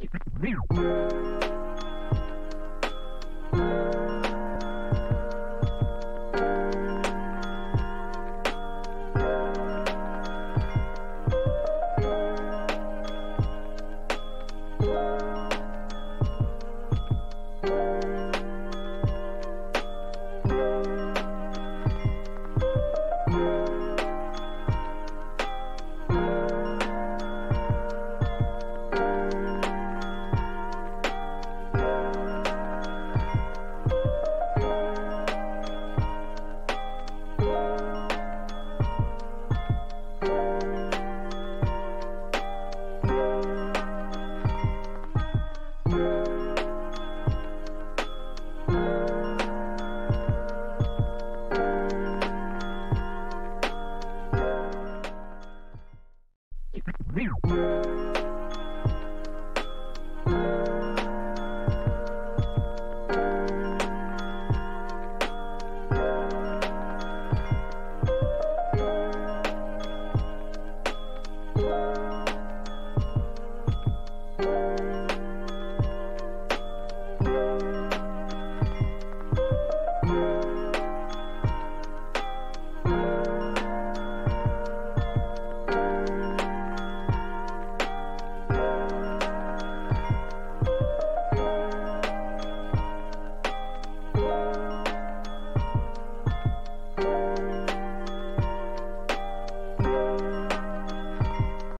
Thank you. Thank